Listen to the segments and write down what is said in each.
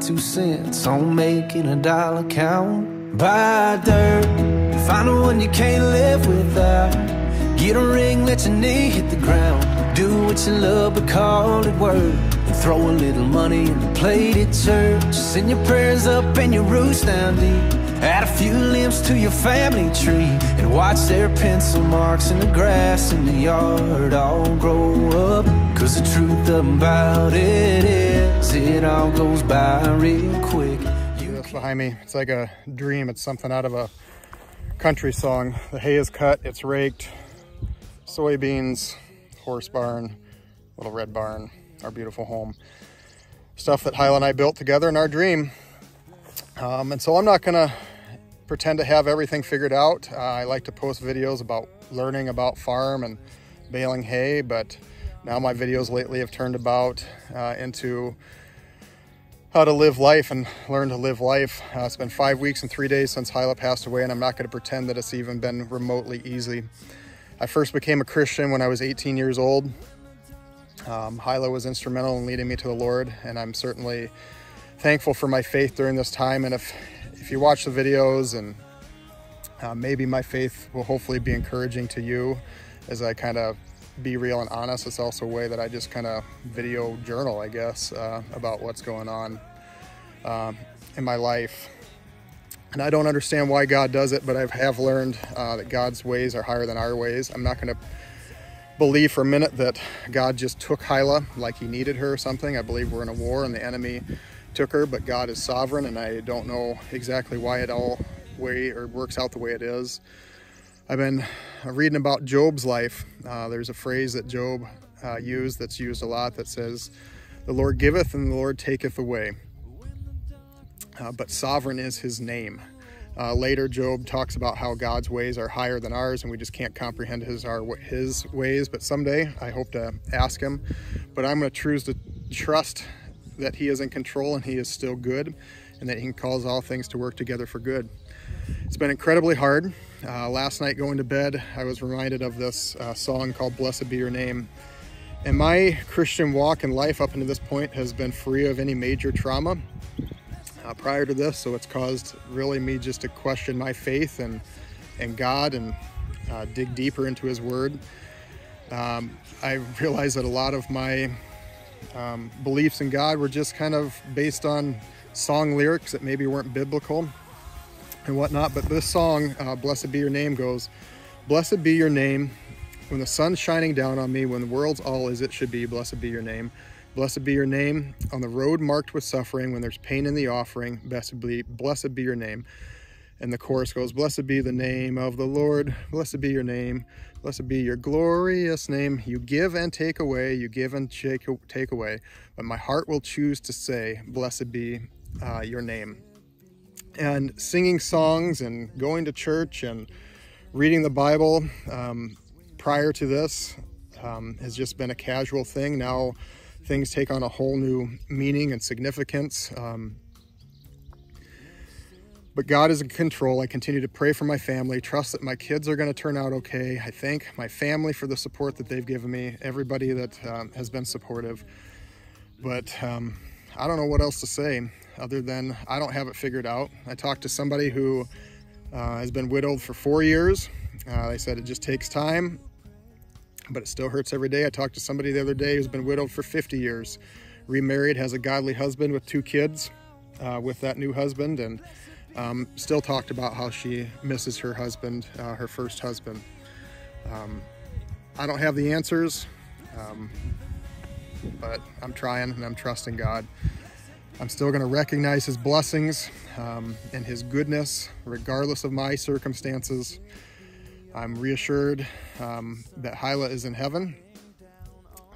two cents on making a dollar count. Buy dirt, find the one you can't live without. Get a ring, let your knee hit the ground. Do what you love, but call it work. And throw a little money in the plate at church. Send your prayers up and your roots down deep. Add a few limbs to your family tree and watch their pencil marks in the grass in the yard all grow up. Cause the truth about it is, it all goes by real quick. This behind me, it's like a dream. It's something out of a country song. The hay is cut, it's raked, soybeans, horse barn, little red barn, our beautiful home. Stuff that Hilah and I built together in our dream. Um, and so I'm not gonna pretend to have everything figured out. Uh, I like to post videos about learning about farm and baling hay, but now my videos lately have turned about uh, into how to live life and learn to live life. Uh, it's been five weeks and three days since Hilah passed away, and I'm not going to pretend that it's even been remotely easy. I first became a Christian when I was 18 years old. Um, Hilah was instrumental in leading me to the Lord, and I'm certainly thankful for my faith during this time. And if if you watch the videos and uh, maybe my faith will hopefully be encouraging to you as I kind of be real and honest. It's also a way that I just kind of video journal, I guess, uh, about what's going on um, in my life. And I don't understand why God does it, but I have learned uh, that God's ways are higher than our ways. I'm not going to believe for a minute that God just took Hilah like he needed her or something. I believe we're in a war and the enemy took her, but God is sovereign, and I don't know exactly why it all way or works out the way it is. I've been reading about Job's life. Uh, there's a phrase that Job uh, used that's used a lot that says, "The Lord giveth and the Lord taketh away." Uh, but sovereign is His name. Uh, later, Job talks about how God's ways are higher than ours, and we just can't comprehend His our His ways. But someday, I hope to ask Him. But I'm going to choose to trust that He is in control and He is still good and that He can cause all things to work together for good. It's been incredibly hard. Uh, last night going to bed, I was reminded of this uh, song called Blessed Be Your Name. And my Christian walk in life up until this point has been free of any major trauma uh, prior to this. So it's caused really me just to question my faith and, and God and uh, dig deeper into His Word. Um, I realized that a lot of my um, beliefs in God were just kind of based on song lyrics that maybe weren't biblical and whatnot. But this song, uh, Blessed Be Your Name, goes, Blessed be your name when the sun's shining down on me, when the world's all as it should be, blessed be your name. Blessed be your name on the road marked with suffering, when there's pain in the offering, blessed be, blessed be your name. And the chorus goes, Blessed be the name of the Lord, blessed be your name Blessed be your glorious name. You give and take away, you give and take, take away. But my heart will choose to say, Blessed be uh, your name. And singing songs and going to church and reading the Bible um, prior to this um, has just been a casual thing. Now things take on a whole new meaning and significance. Um, but God is in control. I continue to pray for my family, trust that my kids are going to turn out okay. I thank my family for the support that they've given me, everybody that um, has been supportive. But um, I don't know what else to say other than I don't have it figured out. I talked to somebody who uh, has been widowed for four years. Uh, they said it just takes time, but it still hurts every day. I talked to somebody the other day who's been widowed for 50 years, remarried, has a godly husband with two kids uh, with that new husband, and um, still talked about how she misses her husband, uh, her first husband. Um, I don't have the answers, um, but I'm trying and I'm trusting God. I'm still going to recognize His blessings um, and His goodness, regardless of my circumstances. I'm reassured um, that Hilah is in heaven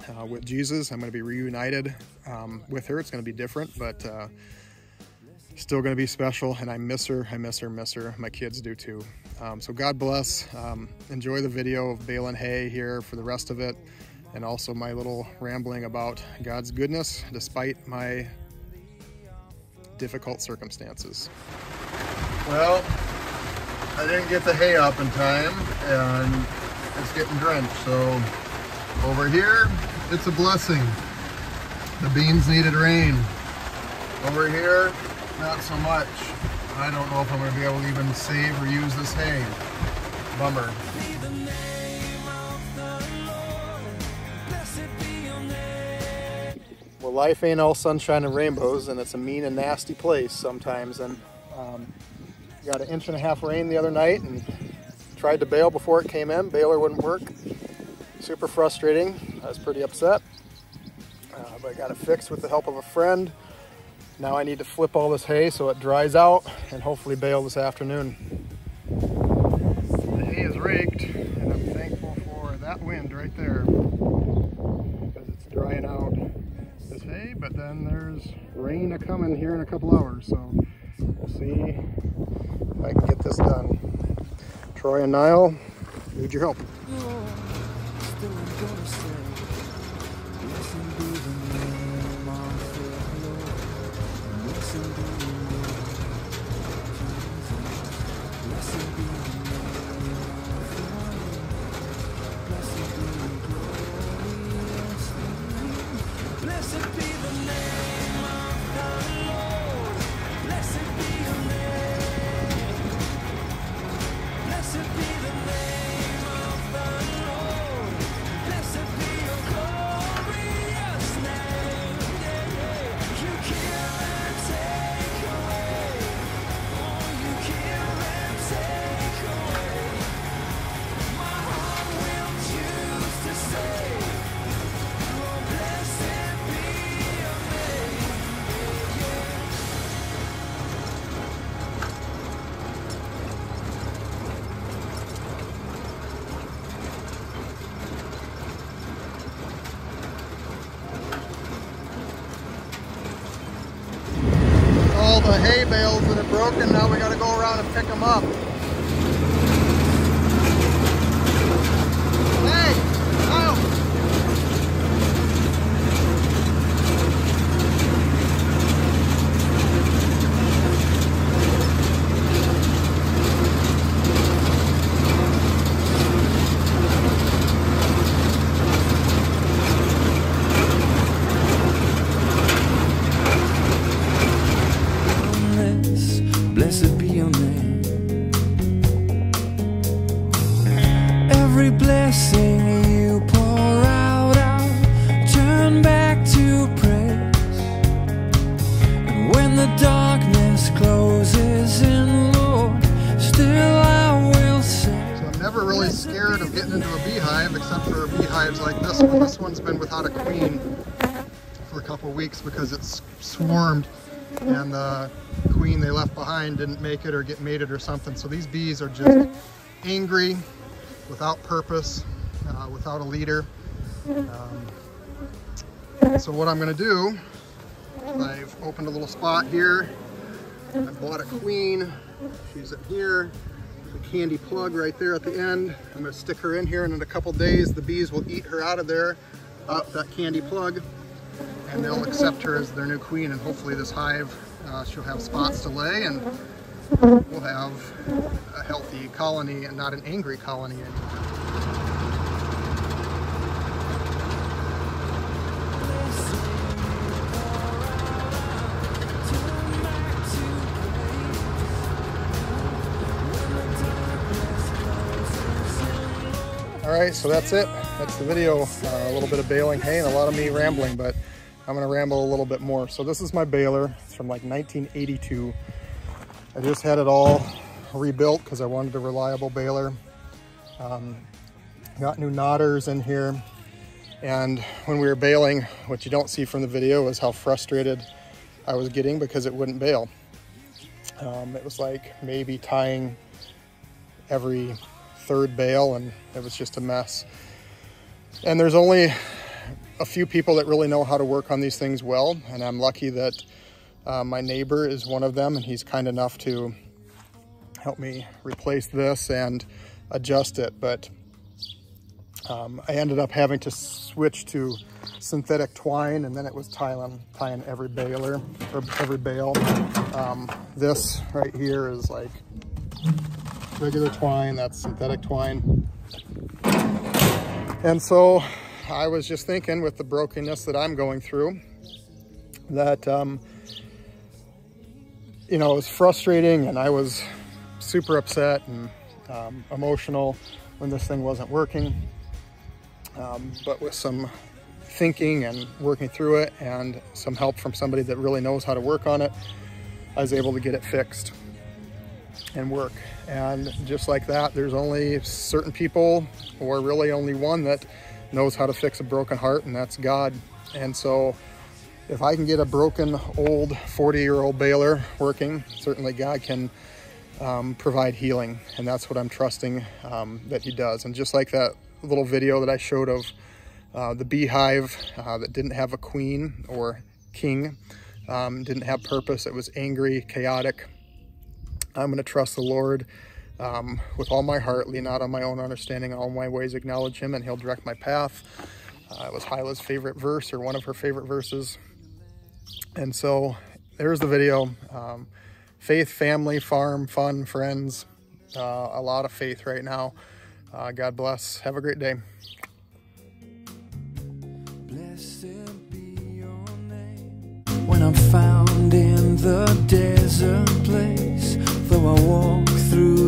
uh, with Jesus. I'm going to be reunited um, with her. It's going to be different, but uh, still going to be special and I miss her. I miss her, miss her. My kids do too. Um, so God bless. Um, enjoy the video of baling hay here for the rest of it and also my little rambling about God's goodness despite my difficult circumstances. Well, I didn't get the hay up in time and it's getting drenched. So over here, it's a blessing. The beans needed rain. Over here, not so much. I don't know if I'm to be able to even save or use this hay. Bummer. Well, life ain't all sunshine and rainbows, and it's a mean and nasty place sometimes. And um, got an inch and a half rain the other night, and tried to bale before it came in. Baler wouldn't work. Super frustrating. I was pretty upset, uh, but I got it fixed with the help of a friend. Now I need to flip all this hay so it dries out and hopefully bale this afternoon. The hay is raked, and I'm thankful for that wind right there because it's drying out but then there's rain a coming here in a couple hours, so we'll see if I can get this done. Troy and Niall, need your help. all hay bales that are broken. Now we got to go around and pick them up. Really scared of getting into a beehive except for beehives like this one. This one's been without a queen for a couple weeks because it's swarmed and the queen they left behind didn't make it or get mated or something. So these bees are just angry, without purpose, uh, without a leader. Um, so what I'm gonna do, I've opened a little spot here. I bought a queen. She's in here. A candy plug right there at the end. I'm gonna stick her in here and in a couple days the bees will eat her out of there, up that candy plug, and they'll accept her as their new queen and hopefully this hive, uh, she'll have spots to lay and we'll have a healthy colony and not an angry colony anymore. Right, so that's it. That's the video. Uh, a little bit of baling hay and a lot of me rambling, but I'm gonna ramble a little bit more. So this is my baler. It's from like 1982. I just had it all rebuilt because I wanted a reliable baler. Um, got new knotters in here. And when we were baling, what you don't see from the video is how frustrated I was getting because it wouldn't bale. Um, it was like maybe tying every third bale and it was just a mess. And there's only a few people that really know how to work on these things well. And I'm lucky that uh, my neighbor is one of them and he's kind enough to help me replace this and adjust it. But um, I ended up having to switch to synthetic twine and then it was tying, tying every baler or every bale. Um, this right here is like regular twine, that's synthetic twine. And so I was just thinking with the brokenness that I'm going through that um, you know, it was frustrating and I was super upset and um, emotional when this thing wasn't working. Um, but with some thinking and working through it and some help from somebody that really knows how to work on it, I was able to get it fixed and work. And just like that, there's only certain people, or really only one, that knows how to fix a broken heart, and that's God. And so if I can get a broken old 40 year old baler working, certainly God can um, provide healing. And that's what I'm trusting um, that He does. And just like that little video that I showed of uh, the beehive uh, that didn't have a queen or king, um, didn't have purpose, it was angry, chaotic. I'm going to trust the Lord um, with all my heart, lean not on my own understanding, all my ways acknowledge Him, and He'll direct my path. Uh, it was Hilah's favorite verse, or one of her favorite verses. And so there's the video. Um, faith, family, farm, fun, friends. Uh, a lot of faith right now. Uh, God bless. Have a great day. When I'm found in the desert place, though I walk through